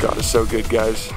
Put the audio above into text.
God, it's so good, guys.